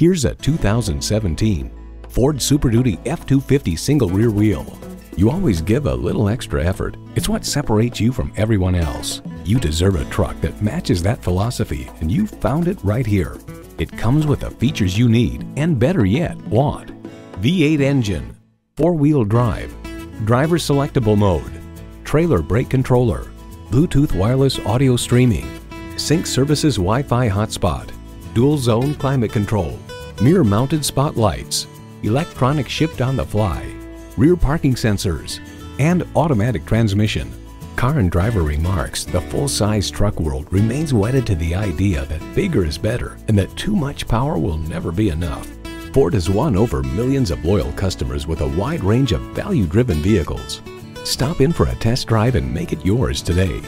Here's a 2017 Ford Super Duty F-250 single rear wheel. You always give a little extra effort. It's what separates you from everyone else. You deserve a truck that matches that philosophy, and you found it right here. It comes with the features you need, and better yet, want. V8 engine, four-wheel drive, driver selectable mode, trailer brake controller, Bluetooth wireless audio streaming, sync services Wi-Fi hotspot, dual zone climate control, mirror mounted spotlights, electronic shift on the fly, rear parking sensors, and automatic transmission. Car and Driver remarks the full-size truck world remains wedded to the idea that bigger is better and that too much power will never be enough. Ford has won over millions of loyal customers with a wide range of value-driven vehicles. Stop in for a test drive and make it yours today.